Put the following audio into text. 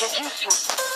Get used to it.